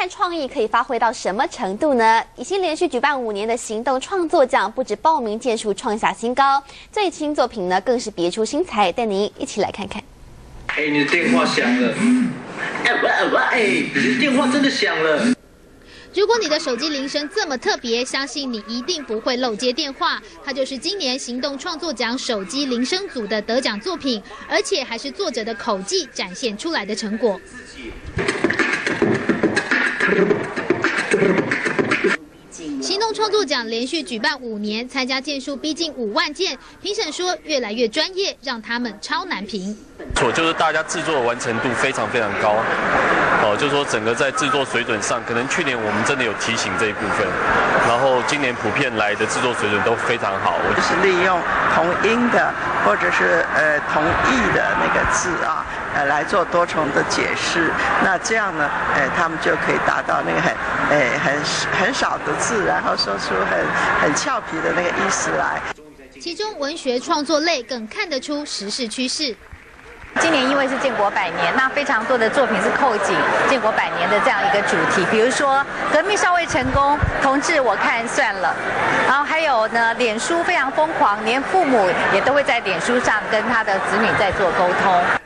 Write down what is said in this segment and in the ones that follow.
看创意可以发挥到什么程度呢？已经连续举办五年的行动创作奖，不止报名件数创下新高，最新作品呢更是别出心裁，带您一起来看看。哎，你的电话响了！哎喂喂，哎，你的电话真的响了！如果你的手机铃声这么特别，相信你一定不会漏接电话。它就是今年行动创作奖手机铃声组的得奖作品，而且还是作者的口技展现出来的成果。创作奖连续举办五年，参加件数逼近五万件，评审说越来越专业，让他们超难评。错，就是大家制作的完成度非常非常高，哦，就是说整个在制作水准上，可能去年我们真的有提醒这一部分，然后今年普遍来的制作水准都非常好。我就是利用同音的或者是呃同义的那个字啊，呃来做多重的解释，那这样呢，呃他们就可以达到那个很呃很很少的字，然后说出很很俏皮的那个意思来。其中文学创作类更看得出时事趋势。今年因为是建国百年，那非常多的作品是扣紧建国百年的这样一个主题，比如说革命尚未成功，同志我看算了，然后还有呢，脸书非常疯狂，连父母也都会在脸书上跟他的子女在做沟通。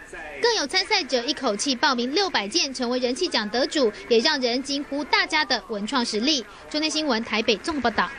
参赛者一口气报名六百件，成为人气奖得主，也让人惊呼大家的文创实力。中天新闻台北综合报道。